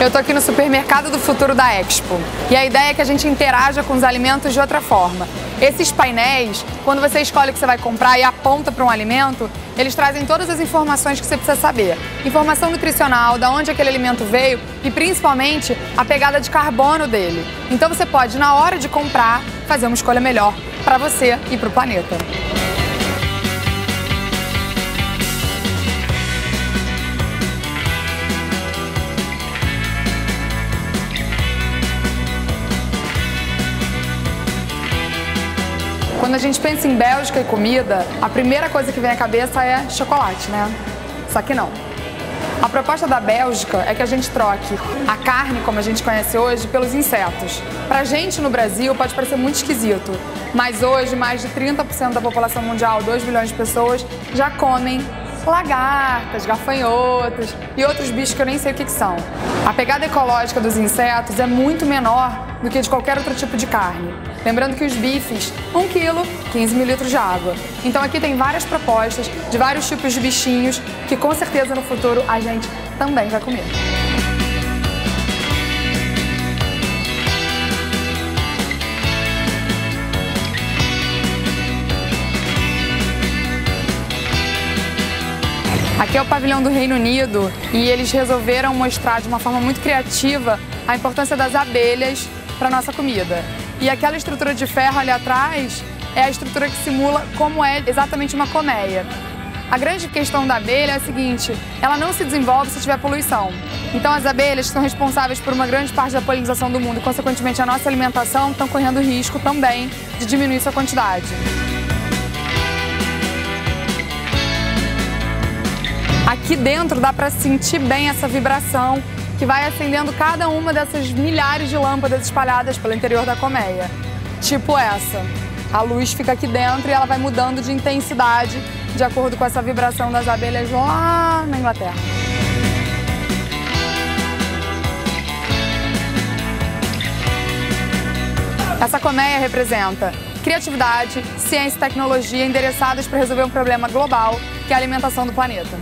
Eu tô aqui no supermercado do futuro da Expo e a ideia é que a gente interaja com os alimentos de outra forma. Esses painéis, quando você escolhe o que você vai comprar e aponta para um alimento, eles trazem todas as informações que você precisa saber. Informação nutricional, da onde aquele alimento veio e principalmente a pegada de carbono dele. Então você pode, na hora de comprar, fazer uma escolha melhor para você e para o planeta. Quando a gente pensa em Bélgica e comida, a primeira coisa que vem à cabeça é chocolate, né? Só que não. A proposta da Bélgica é que a gente troque a carne, como a gente conhece hoje, pelos insetos. Pra gente no Brasil pode parecer muito esquisito, mas hoje mais de 30% da população mundial, 2 bilhões de pessoas, já comem lagartas, gafanhotos e outros bichos que eu nem sei o que, que são. A pegada ecológica dos insetos é muito menor do que de qualquer outro tipo de carne. Lembrando que os bifes, 1 kg, 15 ml de água. Então aqui tem várias propostas de vários tipos de bichinhos que com certeza no futuro a gente também vai comer. Aqui é o pavilhão do Reino Unido e eles resolveram mostrar de uma forma muito criativa a importância das abelhas para nossa comida. E aquela estrutura de ferro ali atrás é a estrutura que simula como é exatamente uma colmeia. A grande questão da abelha é a seguinte, ela não se desenvolve se tiver poluição. Então as abelhas são responsáveis por uma grande parte da polinização do mundo e consequentemente a nossa alimentação estão correndo risco também de diminuir sua quantidade. Aqui dentro dá para sentir bem essa vibração que vai acendendo cada uma dessas milhares de lâmpadas espalhadas pelo interior da colmeia. Tipo essa. A luz fica aqui dentro e ela vai mudando de intensidade de acordo com essa vibração das abelhas lá na Inglaterra. Essa colmeia representa criatividade, ciência e tecnologia endereçadas para resolver um problema global, que é a alimentação do planeta.